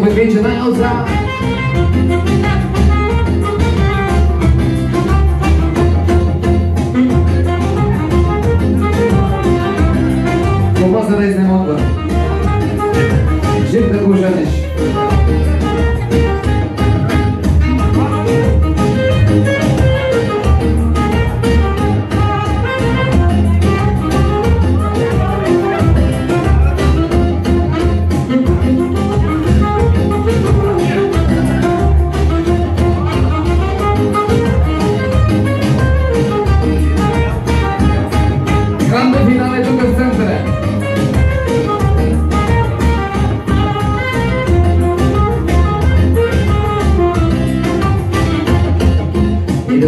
的北北城南腰扎。Popoază de este mă Jip de Bujanești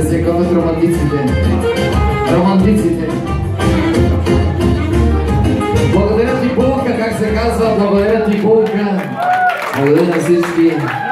да се гонят романтиците. Романтиците. Благодаря ти Булка, как се казва, благодаря ти Булка. Благодаря на всички.